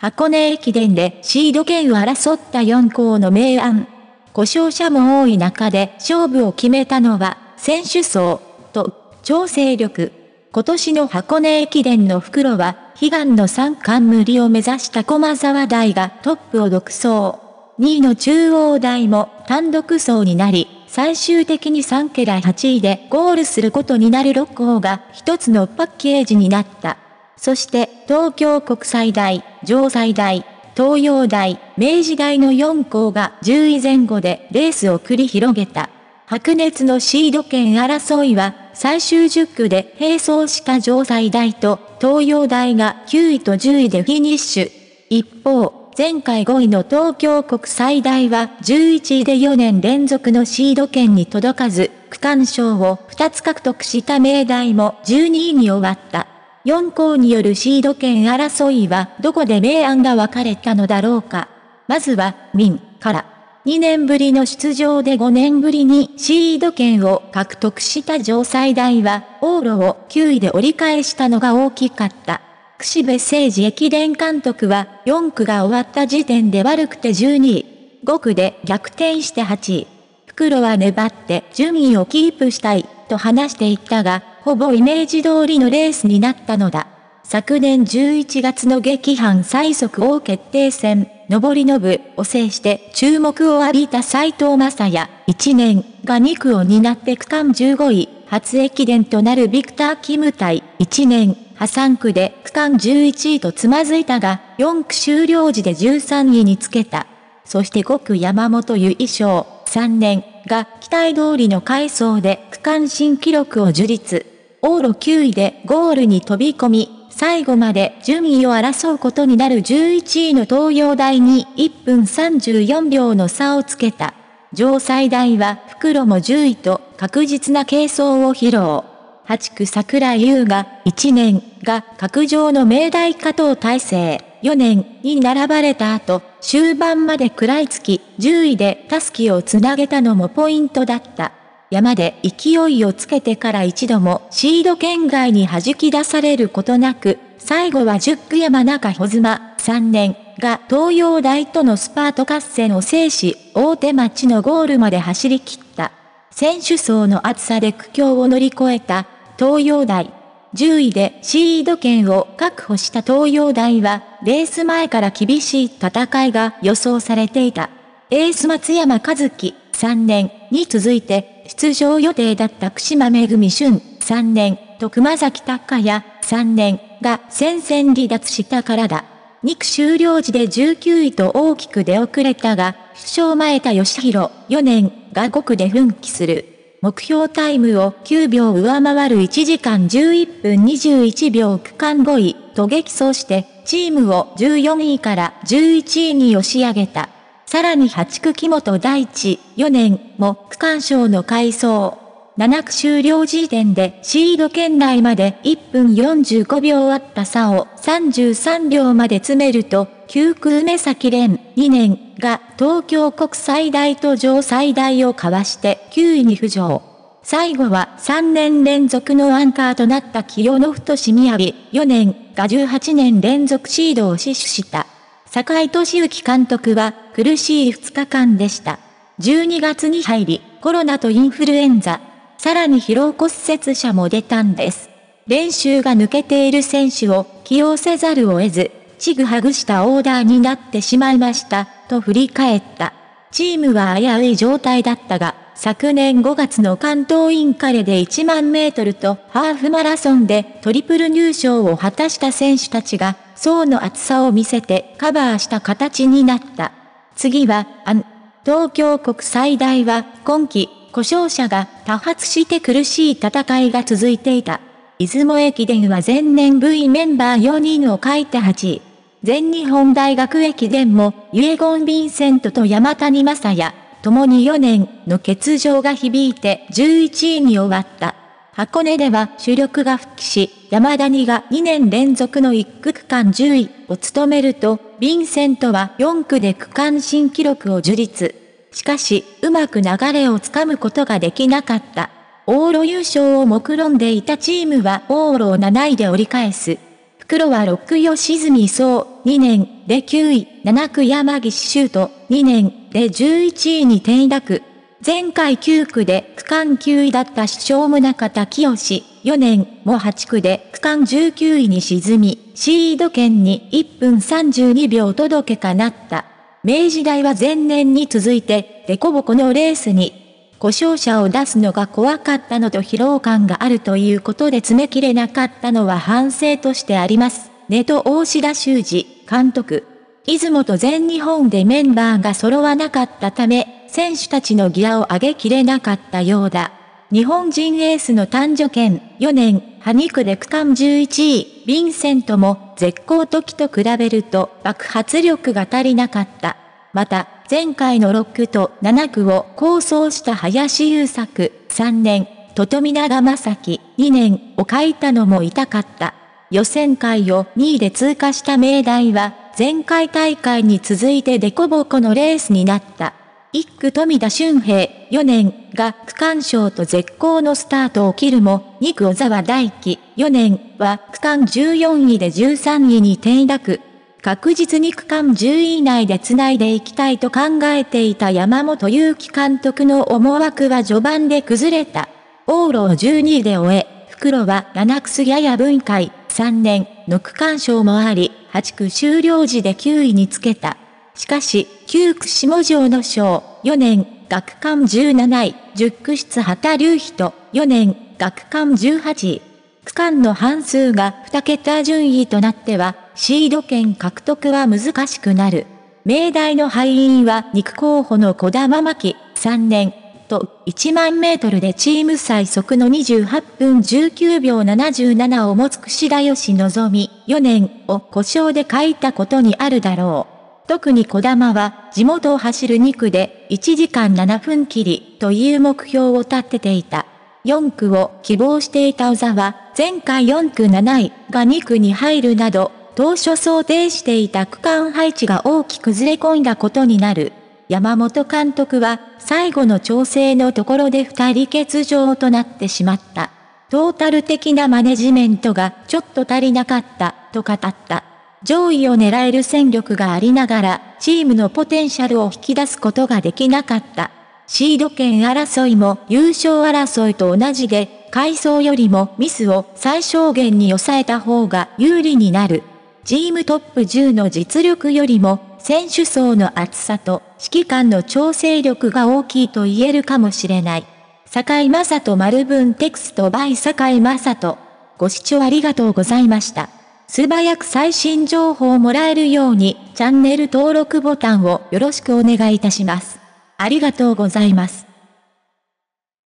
箱根駅伝でシード権を争った4校の明暗。故障者も多い中で勝負を決めたのは、選手層と調整力。今年の箱根駅伝の袋は、悲願の三冠無理を目指した駒沢大がトップを独走。2位の中央大も単独走になり、最終的に3ケラ8位でゴールすることになる6校が一つのパッケージになった。そして東京国際大、城西大、東洋大、明治大の4校が10位前後でレースを繰り広げた。白熱のシード権争いは最終10区で並走した城西大と東洋大が9位と10位でフィニッシュ。一方、前回5位の東京国際大は11位で4年連続のシード権に届かず、区間賞を2つ獲得した明大も12位に終わった。4校によるシード権争いはどこで明暗が分かれたのだろうか。まずは、民から。2年ぶりの出場で5年ぶりにシード権を獲得した城西大は、往路を9位で折り返したのが大きかった。串部誠治駅伝監督は、4区が終わった時点で悪くて12位。5区で逆転して8位。袋は粘って順位をキープしたいと話していったが、ほぼイメージ通りのレースになったのだ。昨年11月の激犯最速王決定戦、上りの部を制して注目を浴びた斎藤正也、1年が2区を担って区間15位、初駅伝となるビクター・キム対1年、破産区で区間11位とつまずいたが、4区終了時で13位につけた。そして5区山本由衣賞、3年が期待通りの回走で区間新記録を樹立。往路9位でゴールに飛び込み、最後まで順位を争うことになる11位の東洋大に1分34秒の差をつけた。城西大は袋も10位と確実な軽装を披露。8区桜優が1年が格上の明大加藤大成4年に並ばれた後、終盤まで食らいつき10位でタスキをつなげたのもポイントだった。山で勢いをつけてから一度もシード圏外に弾き出されることなく、最後は10区山中穂妻3年が東洋大とのスパート合戦を制し、大手町のゴールまで走り切った。選手層の厚さで苦境を乗り越えた東洋大。10位でシード権を確保した東洋大は、レース前から厳しい戦いが予想されていた。エース松山和樹3年に続いて出場予定だった串間めぐみ俊3年と熊崎隆也3年が戦線離脱したからだ。2区終了時で19位と大きく出遅れたが、出生前田義弘4年が5区で奮起する。目標タイムを9秒上回る1時間11分21秒区間5位と激走してチームを14位から11位に押し上げた。さらに8区木本大地、4年も区間賞の改装。7区終了時点でシード圏内まで1分45秒あった差を33秒まで詰めると、9区梅崎蓮2年が東京国際大と城西大をかわして9位に浮上。最後は3年連続のアンカーとなった清野太志雅4年が18年連続シードを死守した。坂井敏之監督は苦しい2日間でした。12月に入り、コロナとインフルエンザ、さらに疲労骨折者も出たんです。練習が抜けている選手を起用せざるを得ず、ちぐはぐしたオーダーになってしまいました、と振り返った。チームは危うい状態だったが、昨年5月の関東インカレで1万メートルとハーフマラソンでトリプル入賞を果たした選手たちが層の厚さを見せてカバーした形になった。次は、アン。東京国際大は今季、故障者が多発して苦しい戦いが続いていた。出雲駅伝は前年 V メンバー4人を書いて8位。全日本大学駅伝も、イエゴン・ヴィンセントと山谷正也、共に4年の欠場が響いて11位に終わった。箱根では主力が復帰し、山谷が2年連続の1区区間10位を務めると、ヴィンセントは4区で区間新記録を樹立。しかし、うまく流れをつかむことができなかった。往路優勝を目論んでいたチームは往路を7位で折り返す。袋は6吉住総2年で9位、7区山岸修斗、2年で11位に転落。前回9区で区間9位だった首相宗方清4年も8区で区間19位に沈み、シード権に1分32秒届けかなった。明治大は前年に続いて、デコボコのレースに、故障者を出すのが怖かったのと疲労感があるということで詰めきれなかったのは反省としてあります。ネト大志田修二監督。出雲と全日本でメンバーが揃わなかったため、選手たちのギアを上げきれなかったようだ。日本人エースの誕生権、4年、ハニクで区間11位、ヴィンセントも絶好時と比べると爆発力が足りなかった。また、前回の6区と7区を構想した林優作、3年、ととみながまさき、2年を書いたのも痛かった。予選会を2位で通過した明大は、前回大会に続いてデコボコのレースになった。一区富田俊平4年が区間賞と絶好のスタートを切るも、2区小沢大輝4年は区間14位で13位に転落。確実に区間10位以内で繋いでいきたいと考えていた山本祐希監督の思惑は序盤で崩れた。往路を12位で終え、袋は七区やや分解3年の区間賞もあり、8区終了時で9位につけた。しかし、9区下城の賞、4年、学館17位、10区室畑隆人、4年、学館18位。区間の半数が2桁順位となっては、シード権獲得は難しくなる。明大の敗因は肉候補の小玉巻3年と1万メートルでチーム最速の28分19秒77を持つ串田義望4年を故障で書いたことにあるだろう。特に小玉は地元を走る2区で1時間7分切りという目標を立てていた。4区を希望していた小沢、前回4区7位が2区に入るなど、当初想定していた区間配置が大きくずれ込んだことになる。山本監督は最後の調整のところで2人欠場となってしまった。トータル的なマネジメントがちょっと足りなかったと語った。上位を狙える戦力がありながら、チームのポテンシャルを引き出すことができなかった。シード権争いも優勝争いと同じで、階層よりもミスを最小限に抑えた方が有利になる。チームトップ10の実力よりも、選手層の厚さと指揮官の調整力が大きいと言えるかもしれない。坂井正人丸文テクスト by 坂井正人。ご視聴ありがとうございました。素早く最新情報をもらえるように、チャンネル登録ボタンをよろしくお願いいたします。ありがとうございます。